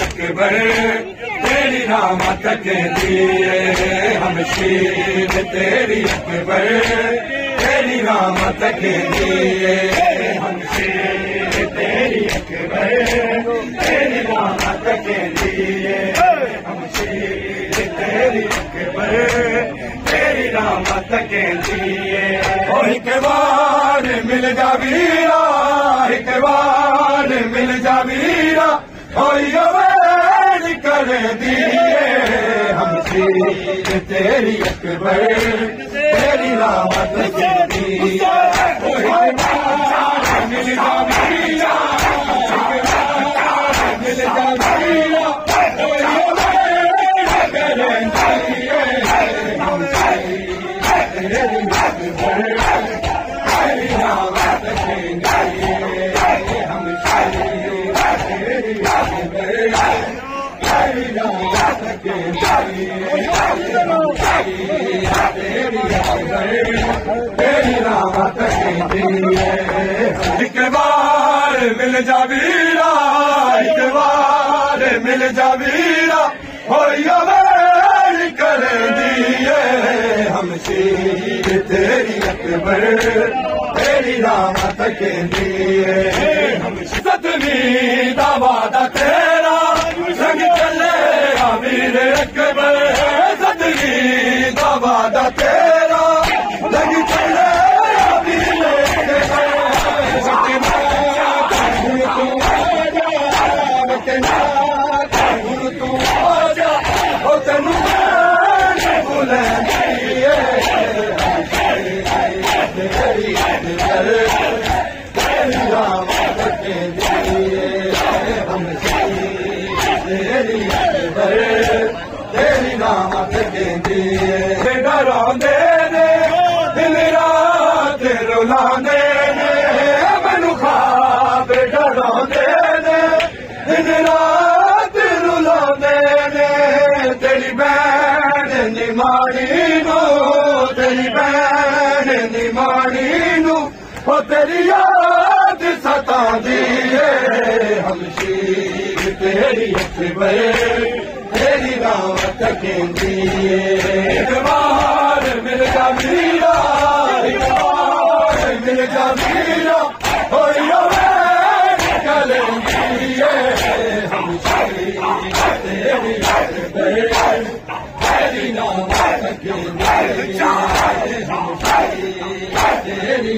अकबर तेरी नाम तक दिए हम शीर तेरी अकबर तेरी नाम तक दिए हम शीर तेरी अकबर तेरी नाम तक दिए हम शीर तेरी अकबर रहमत कहती ओ एक बार मिल जा वीरा एक बार मिल जा वीरा कोई अवैध कर दिए हम सीर तेरी अकबर तेरी रहमत कहती ओ एक हिक बार मिल जा वीरा हिक बार मिल जा वीरा कर दिए हम शीर तेरी अकबर, तेरी राम तक दिए हम सतमी दावा तेरे संग ने दिन रात रुलांदे ने मैनू खाब डरांदे ने दिन रात रुलांदे ने याद सता दिए हम शीर तेरी अकबर तेरी रावत के दिए एक बार मिल जा मीरा एक बार मिल जा मीरा हो कल हम अकबर तेरी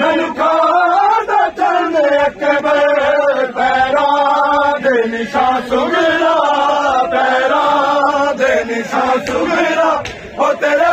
मैनू खांदा चले अकबर पैरा दे निशा सुगरा पैरा दे निशा सुगरा ओ तेरा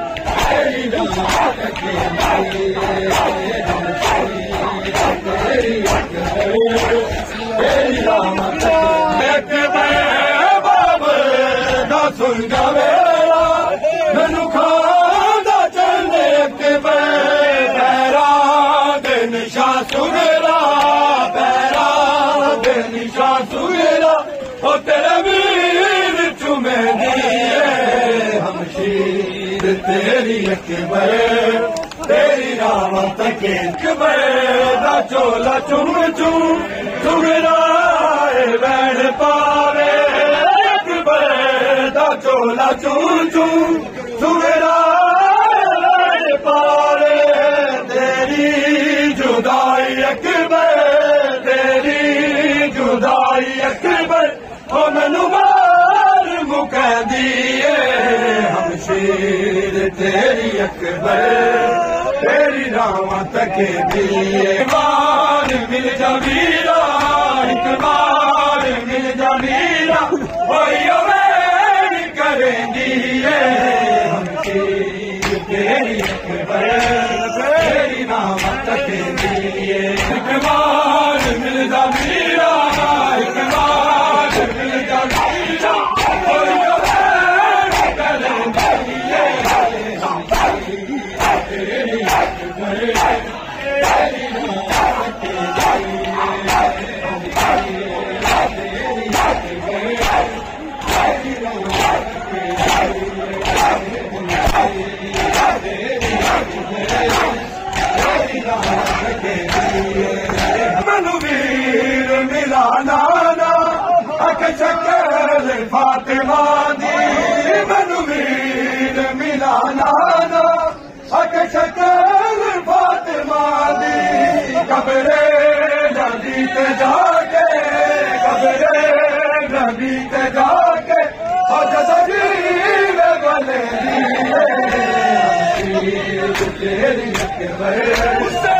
खांदा चले अकबर पैरा दे तेरे शीर तेरी अकबर तेरी रावत के अकबर दा चोला चुम चुम सुगरा बैठ पावे अकबर दा चोला चुम चुम सुगरा बैठ पावे तेरी जुदाई अकबर तेरी जुदाई अकबर ओ मैनू मार मुक दिए हम शेर तेरी अकबर तेरी रामत के बार मिल जा वीरा एक बार मिल तेरी अकबर ਮੈਨੂੰ ਵੀਰ ਮਿਲਾ ਨਾਨਾ ਅੱਖ ਚੱਕਰ ਫਾਤਿਮਾ ਦੀ ਮੈਨੂੰ ਵੀਰ ਮਿਲਾ ਨਾਨਾ ਅੱਖ ਚੱਕਰ ਫਾਤਿਮਾ ਦੀ ਕਬਰੇ ਨਦੀ ਤੇ ਜਾ ਕੇ ਕਬਰੇ ਨਦੀ ਤੇ ਜਾ ਕੇ ਹਜਦ ਜੀ ਬਲੇ ਦੀ ਤੇਰੀ ਅਕਬਰ ਹੁਸੈਨ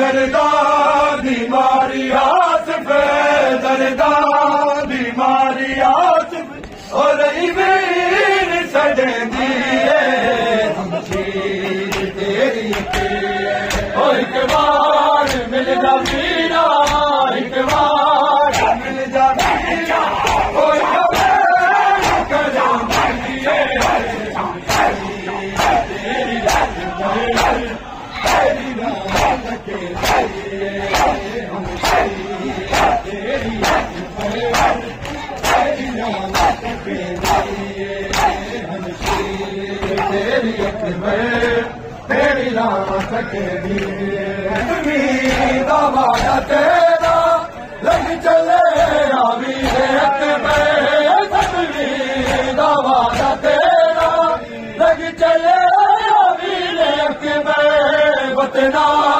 दरदा बीमारी आसफ दरदा बीमारी आसफ और वीर सजनी तेरी अकबर तेरी रात के लिए वादा तेरा लग चले रावी रे अकबर सतवीं दा वादा तेरा लग चले बतना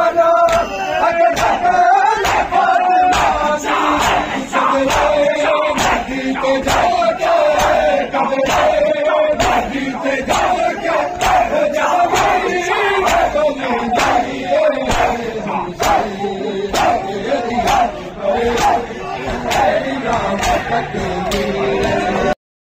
Happy